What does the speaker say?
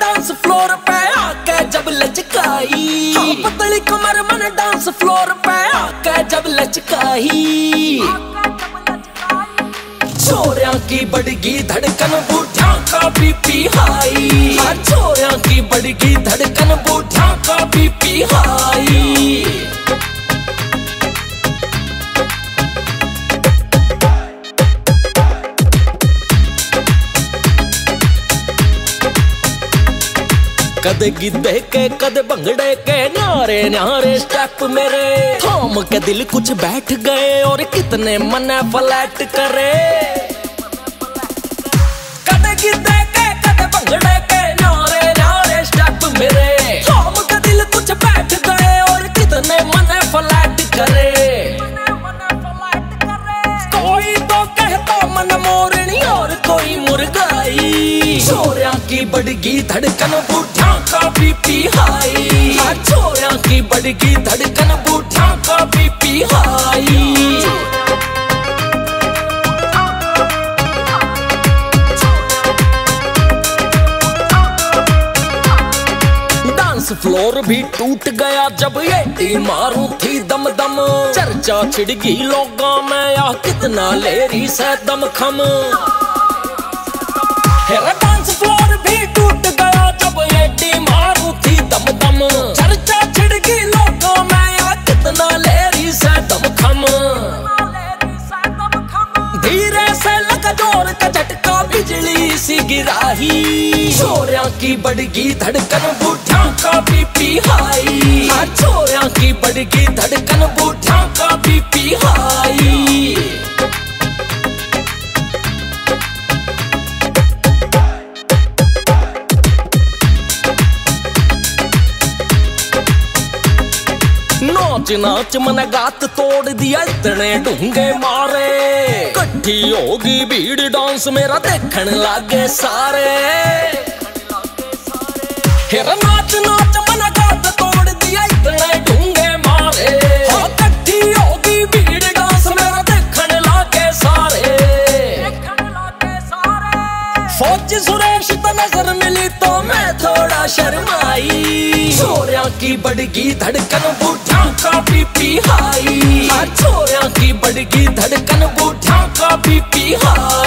Dance floor पे आके जब लचकाई। पतली कमर मन डांस फ्लोर पे आके जब लचकाई। छोरिया की बड़गी धड़कन बूढ़ा का बीपी हाई। छोरिया की बड़गी धड़कन बूढ़ा का बीपी हाई। कद गिद्दे के कद भंगड़े के नारे न्यारे स्टेप मेरे। थाम के दिल कुछ बैठ गए और कितने मन फ्लैट करे। कद गिद्दे के कद भंगड़े के न्यारे न्यारे स्टेप मेरे। थाम के दिल कुछ बैठ गए और कितने मन फ्लैट करे। कोई तो कहता मन मोरनी की बड़गी धड़कन बूढ़ा का बीपी हाई। छोरिया की बड़गी धड़कन बूढ़ा का बीपी हाई। फ्लोर भी टूट गया जब ये टी मारू थी दम दम चर्चा छिड़गी लोगों में या कितना लेरी से दम खम सी गिराही। छोरिया की बड़गी धड़कन बूढ़ा का बीपी हाई। हाँ छोरिया की बड़गी नाच नाच मन गात तोड़ दिया, इतने ढूँगे मारे। कट्ठी होगी भीड़ डांस मेरा देखन लागे सारे। हेरा नाच नाच मन गात तोड़ दिया, इतने ढूँगे मारे। हाँ कट्ठी होगी भीड़ डांस मेरा देखन लागे सारे। फौज सुरेश तो नज़र मिली तो मैं थोड़ा शर्माई। छोरिया की बड़गी धड़कन बूठा का बीपी हाई। हाँ छोरिया की बड़गी धड़कन बूठा का बीपी हाई।